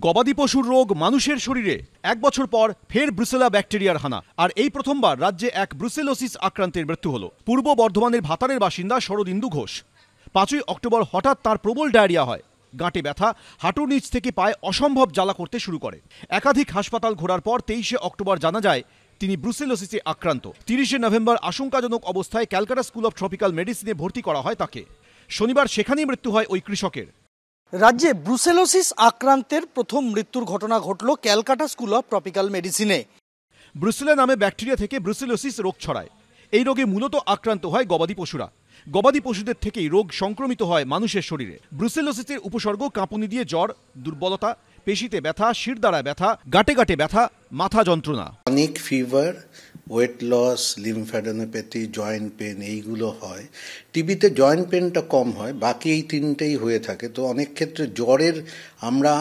গবাদি পশুর রোগ মানুষের শরীরে। এক বছর পর ফের ব্রুসেলা ব্যাকটেরিয়ার হানা। আর এই প্রথমবার রাজ্যে এক ব্রুসেলোসিস আক্রান্তের মৃত্যু হলো। পূর্ব বর্ধমানের ভাতারের বাসিন্দা শরদিন্দু ঘোষ। পাঁচই অক্টোবর হঠাৎ তার প্রবল ডায়রিয়া হয়। গাঁটে ব্যথা, হাঁটুর নিচ থেকে পায়ে অসম্ভব জ্বালা করতে শুরু করে। একাধিক হাসপাতাল ঘোরার পর তেইশে অক্টোবর জানা যায়, তিনি ব্রুসেলোসিসে আক্রান্ত। তিরিশে নভেম্বর আশঙ্কাজনক অবস্থায় ক্যালকাটা স্কুল অফ ট্রপিক্যাল মেডিসিনে ভর্তি করা হয় তাকে। শনিবার সেখানেই মৃত্যু হয় ওই কৃষকের। রাজ্যে ব্রুসেলোসিস আক্রান্তের প্রথম মৃত্যুর ঘটনা ঘটল ক্যালকাটা স্কুল অফ ট্রপিক্যাল মেডিসিনে। ব্রুসেলা নামে ব্যাকটেরিয়া থেকে ব্রুসেলোসিস রোগ ছড়ায়। এই রোগে মূলত আক্রান্ত হয় গবাদি পশুরা। গবাদি পশুদের থেকেই রোগ সংক্রমিত হয় মানুষের শরীরে। ব্রুসেলোসিসের উপসর্গ কাঁপুনি দিয়ে জ্বর দুর্বলতা পেশিতে ব্যথা শিরদাঁড়ায় ব্যথা গাটে গাটে ব্যথা মাথা যন্ত্রণা। অনেক fever weight loss lymphadenopathy joint pain এইগুলো হয়। টিবিতে জয়েন্ট পেনটা কম হয়, বাকি এই তিনটেই হয়ে থাকে। তো অনেক ক্ষেত্রে জ্বরের আমরা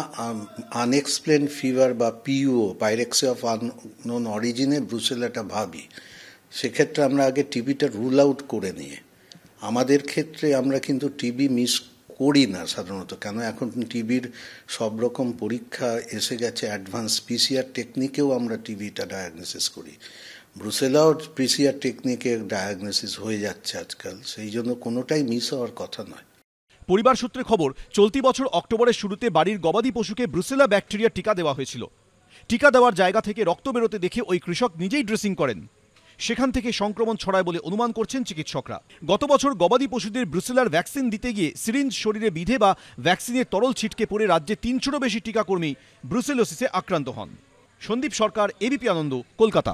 আনএক্সপ্লেন ফিভার বা পিইও পাইরেক্সি অফ আননোন অরিজিনে ব্রুসেলাটা ভাবি। সেক্ষেত্রে আমরা আগে টিবিটা রুল আউট করে নিয়ে। আমাদের ক্ষেত্রে আমরা কিন্তু টিবি মিস করি না সাধারণত। কেন? এখন টিবির সব রকম পরীক্ষা এসে গেছে অ্যাডভান্স পিসিআর টেকনিকেও আমরা টিবিটা ডায়াগনোসিস করি। ব্রুসেলাও পিসিআর টেকনিকে ডায়াগনোসিস হয়ে যাচ্ছে আজকাল, সেই জন্য কোনোটাই মিস হওয়ার কথা নয়। পরিবার সূত্রে খবর, চলতি বছর অক্টোবরের শুরুতে বাড়ির গবাদি পশুকে ব্রুসেলা ব্যাকটেরিয়া টিকা দেওয়া হয়েছিল। টিকা দেওয়ার জায়গা থেকে রক্ত বেরোতে দেখে ওই কৃষক নিজেই ড্রেসিং করেন। সেখান থেকে সংক্রমণ ছড়ায় বলে অনুমান করছেন চিকিৎসকরা। গত বছর গবাদি পশুদের ব্রুসেলার ভ্যাকসিন দিতে গিয়ে সিরিঞ্জ শরীরে বিধে বা ভ্যাকসিনের তরল ছিটকে পড়ে রাজ্যে তিনশোরও বেশি টিকাকর্মী ব্রুসেলোসিসে আক্রান্ত হন। সন্দীপ সরকার এবিপি আনন্দ, কলকাতা।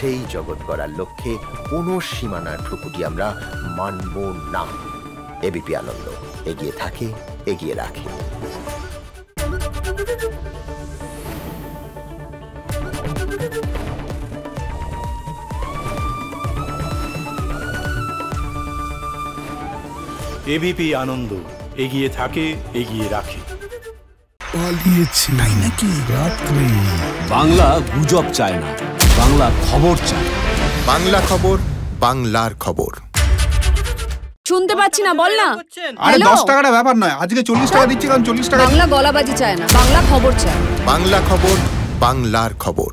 সেই জগৎ গড়ার লক্ষ্যে কোনো সীমানার ঠুকুটি আমরা মানব না। এবিপি আনন্দ এগিয়ে থাকে এগিয়ে রাখে। এবিপি আনন্দ এগিয়ে থাকে এগিয়ে রাখে। পালিয়েছে। নাকি? রাত্রে। বাংলা গুজব চায় না। বাংলা খবর চায় বাংলা খবর বাংলার খবর। শুনতে পাচ্ছি না বল না। আরে? দশ টাকাটা ব্যাপার নয় আজকে চল্লিশ টাকা দিচ্ছি কারণ চল্লিশ টাকা বাংলা গলাবাজি চায় না বাংলা খবর চায়। বাংলা খবর বাংলার খবর।